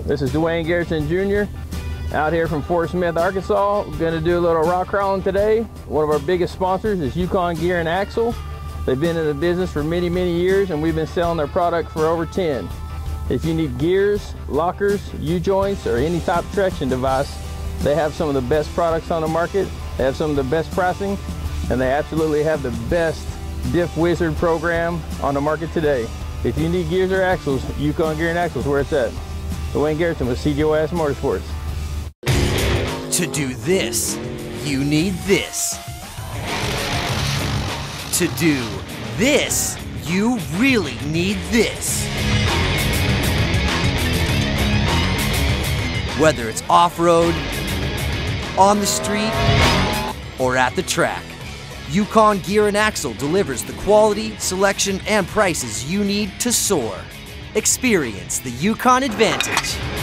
This is Duane Garretson Jr. out here from Fort Smith, Arkansas. We're gonna do a little rock crawling today. One of our biggest sponsors is Yukon Gear and Axle. They've been in the business for many, many years and we've been selling their product for over 10. If you need gears, lockers, U-joints, or any type of traction device, they have some of the best products on the market. They have some of the best pricing and they absolutely have the best Diff Wizard program on the market today. If you need gears or axles, Yukon Gear and Axles where it's at. Duane Garretson with CJOS Motorsports. To do this, you need this. To do this, you really need this. Whether it's off road, on the street, or at the track, Yukon Gear and Axle delivers the quality, selection, and prices you need to soar. Experience the Yukon Advantage.